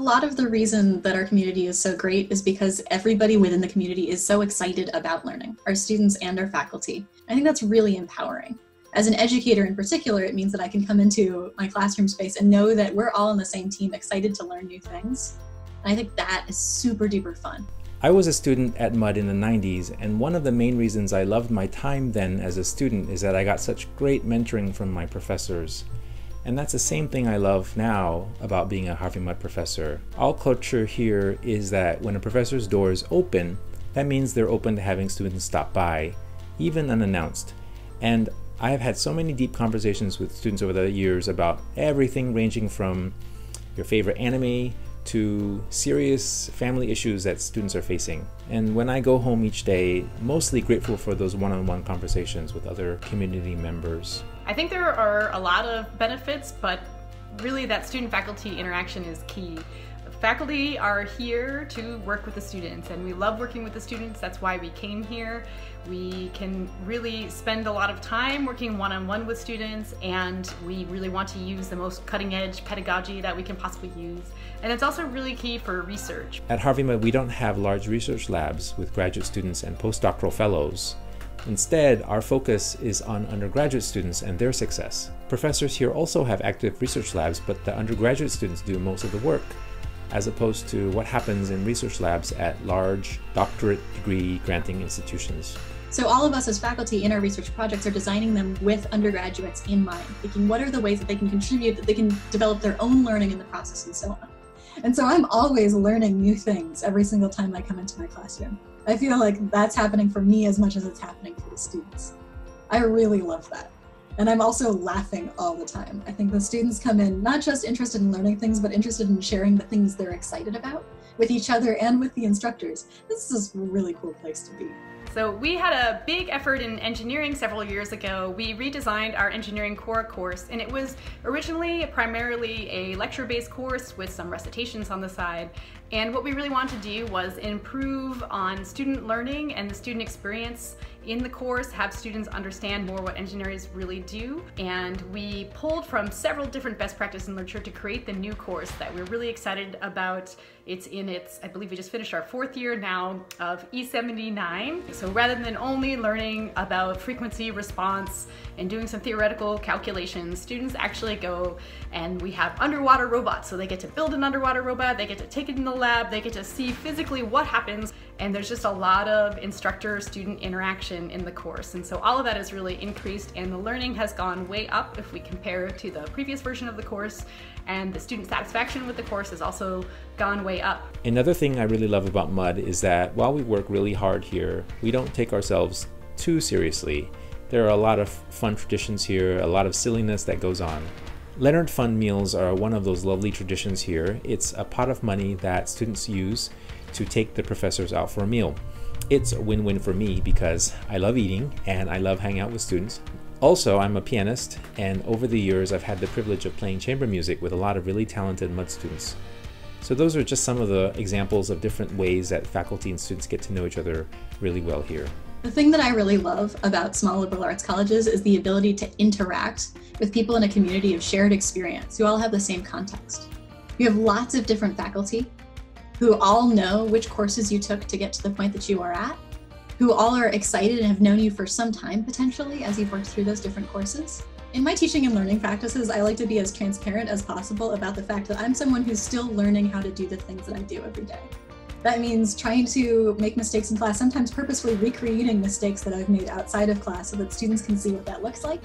A lot of the reason that our community is so great is because everybody within the community is so excited about learning, our students and our faculty. I think that's really empowering. As an educator in particular, it means that I can come into my classroom space and know that we're all on the same team, excited to learn new things. And I think that is super duper fun. I was a student at Mudd in the 90s, and one of the main reasons I loved my time then as a student is that I got such great mentoring from my professors. And that's the same thing I love now about being a Harvey Mudd professor. All culture here is that when a professor's door is open, that means they're open to having students stop by, even unannounced. And I have had so many deep conversations with students over the years about everything ranging from your favorite anime to serious family issues that students are facing. And when I go home each day, mostly grateful for those one on one conversations with other community members. I think there are a lot of benefits, but really that student faculty interaction is key. Faculty are here to work with the students and we love working with the students. That's why we came here. We can really spend a lot of time working one-on-one -on -one with students and we really want to use the most cutting edge pedagogy that we can possibly use. And it's also really key for research. At Harvey Mudd, we don't have large research labs with graduate students and postdoctoral fellows. Instead, our focus is on undergraduate students and their success. Professors here also have active research labs, but the undergraduate students do most of the work as opposed to what happens in research labs at large doctorate degree granting institutions. So all of us as faculty in our research projects are designing them with undergraduates in mind, thinking what are the ways that they can contribute, that they can develop their own learning in the process and so on. And so I'm always learning new things every single time I come into my classroom. I feel like that's happening for me as much as it's happening for the students. I really love that. And I'm also laughing all the time. I think the students come in not just interested in learning things, but interested in sharing the things they're excited about with each other and with the instructors. This is a really cool place to be. So we had a big effort in engineering several years ago. We redesigned our engineering core course and it was originally primarily a lecture-based course with some recitations on the side. And what we really wanted to do was improve on student learning and the student experience in the course, have students understand more what engineers really do. And we pulled from several different best practice in literature to create the new course that we're really excited about. It's in its, I believe we just finished our fourth year now of E79. So rather than only learning about frequency response and doing some theoretical calculations, students actually go and we have underwater robots. So they get to build an underwater robot, they get to take it in the lab, they get to see physically what happens. And there's just a lot of instructor-student interaction in the course. And so all of that is really increased and the learning has gone way up if we compare to the previous version of the course. And the student satisfaction with the course has also gone way up. Another thing I really love about Mudd is that while we work really hard here, we don't take ourselves too seriously. There are a lot of fun traditions here, a lot of silliness that goes on. Leonard Fund meals are one of those lovely traditions here. It's a pot of money that students use to take the professors out for a meal. It's a win-win for me because I love eating and I love hanging out with students. Also, I'm a pianist, and over the years I've had the privilege of playing chamber music with a lot of really talented Mudd students. So those are just some of the examples of different ways that faculty and students get to know each other really well here. The thing that I really love about small liberal arts colleges is the ability to interact with people in a community of shared experience who all have the same context. You have lots of different faculty who all know which courses you took to get to the point that you are at, who all are excited and have known you for some time potentially as you've worked through those different courses. In my teaching and learning practices, I like to be as transparent as possible about the fact that I'm someone who's still learning how to do the things that I do every day. That means trying to make mistakes in class, sometimes purposefully recreating mistakes that I've made outside of class so that students can see what that looks like.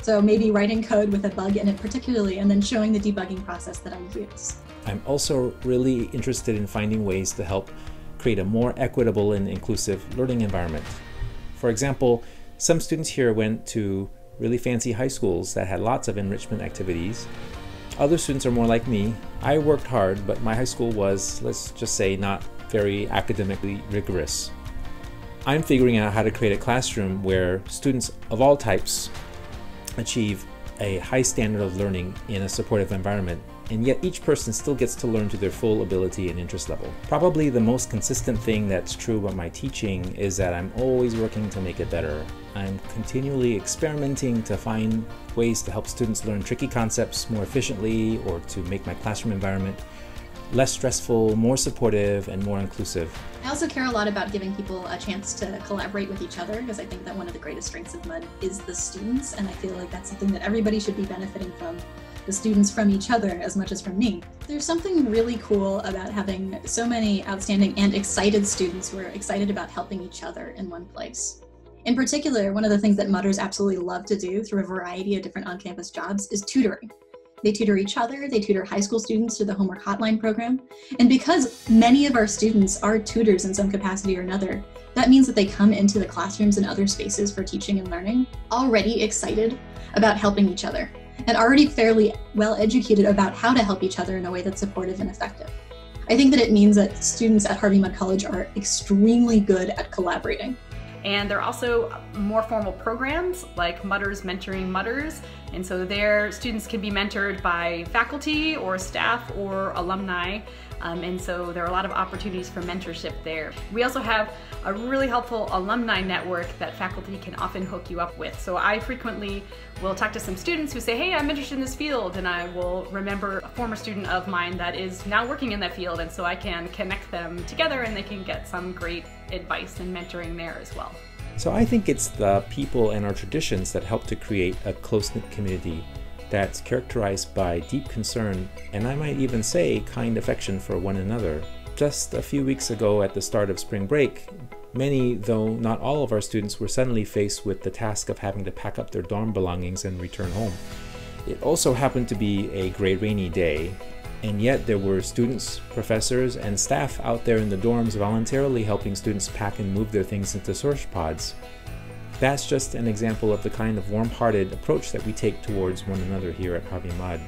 So maybe writing code with a bug in it particularly, and then showing the debugging process that I use. I'm also really interested in finding ways to help create a more equitable and inclusive learning environment. For example, some students here went to really fancy high schools that had lots of enrichment activities, other students are more like me. I worked hard, but my high school was, let's just say, not very academically rigorous. I'm figuring out how to create a classroom where students of all types achieve a high standard of learning in a supportive environment and yet each person still gets to learn to their full ability and interest level. Probably the most consistent thing that's true about my teaching is that I'm always working to make it better. I'm continually experimenting to find ways to help students learn tricky concepts more efficiently or to make my classroom environment less stressful, more supportive, and more inclusive. I also care a lot about giving people a chance to collaborate with each other because I think that one of the greatest strengths of Mudd is the students, and I feel like that's something that everybody should be benefiting from the students from each other as much as from me. There's something really cool about having so many outstanding and excited students who are excited about helping each other in one place. In particular, one of the things that Mudders absolutely love to do through a variety of different on campus jobs is tutoring. They tutor each other, they tutor high school students through the Homework Hotline program. And because many of our students are tutors in some capacity or another, that means that they come into the classrooms and other spaces for teaching and learning already excited about helping each other and already fairly well educated about how to help each other in a way that's supportive and effective. I think that it means that students at Harvey Mudd College are extremely good at collaborating. And there are also more formal programs like Mudders Mentoring Mudders. And so there, students can be mentored by faculty or staff or alumni. Um, and so there are a lot of opportunities for mentorship there. We also have a really helpful alumni network that faculty can often hook you up with. So I frequently will talk to some students who say, hey, I'm interested in this field, and I will remember a former student of mine that is now working in that field, and so I can connect them together and they can get some great advice and mentoring there as well. So I think it's the people and our traditions that help to create a close knit community that's characterized by deep concern and I might even say kind affection for one another. Just a few weeks ago at the start of spring break, many, though not all of our students, were suddenly faced with the task of having to pack up their dorm belongings and return home. It also happened to be a great rainy day, and yet there were students, professors, and staff out there in the dorms voluntarily helping students pack and move their things into storage pods. That's just an example of the kind of warm-hearted approach that we take towards one another here at Harvey Mudd.